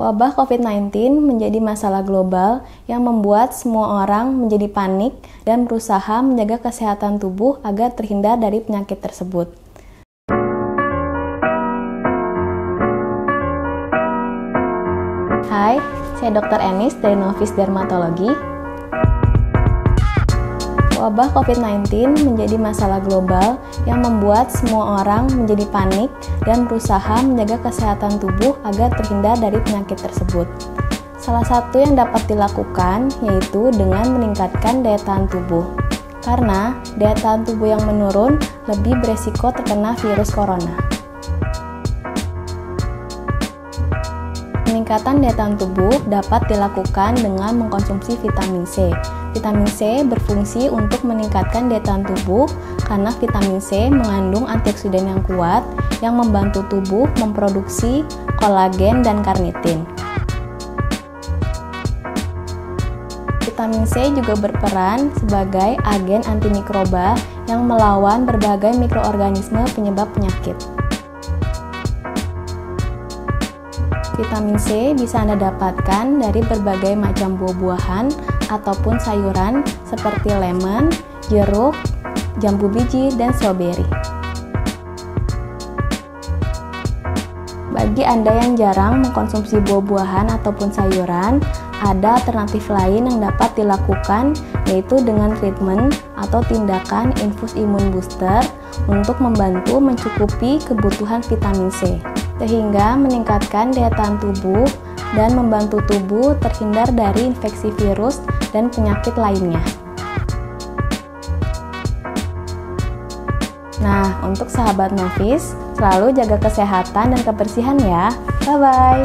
Wabah COVID-19 menjadi masalah global yang membuat semua orang menjadi panik dan berusaha menjaga kesehatan tubuh agar terhindar dari penyakit tersebut. Hai, saya Dr. Enis dari Novis Dermatologi. Wabah COVID-19 menjadi masalah global yang membuat semua orang menjadi panik dan berusaha menjaga kesehatan tubuh agar terhindar dari penyakit tersebut. Salah satu yang dapat dilakukan yaitu dengan meningkatkan daya tahan tubuh. Karena daya tahan tubuh yang menurun lebih beresiko terkena virus corona. Peningkatan daya tahan tubuh dapat dilakukan dengan mengkonsumsi vitamin C Vitamin C berfungsi untuk meningkatkan daya tahan tubuh karena vitamin C mengandung antioksidan yang kuat yang membantu tubuh memproduksi kolagen dan karnitin. Vitamin C juga berperan sebagai agen antimikroba yang melawan berbagai mikroorganisme penyebab penyakit. Vitamin C bisa Anda dapatkan dari berbagai macam buah-buahan ataupun sayuran seperti lemon, jeruk, jambu biji, dan stroberi. Bagi Anda yang jarang mengkonsumsi buah-buahan ataupun sayuran, ada alternatif lain yang dapat dilakukan yaitu dengan treatment atau tindakan infus imun booster untuk membantu mencukupi kebutuhan vitamin C sehingga meningkatkan daya tahan tubuh dan membantu tubuh terhindar dari infeksi virus dan penyakit lainnya. Nah, untuk sahabat novis, selalu jaga kesehatan dan kebersihan ya. Bye bye.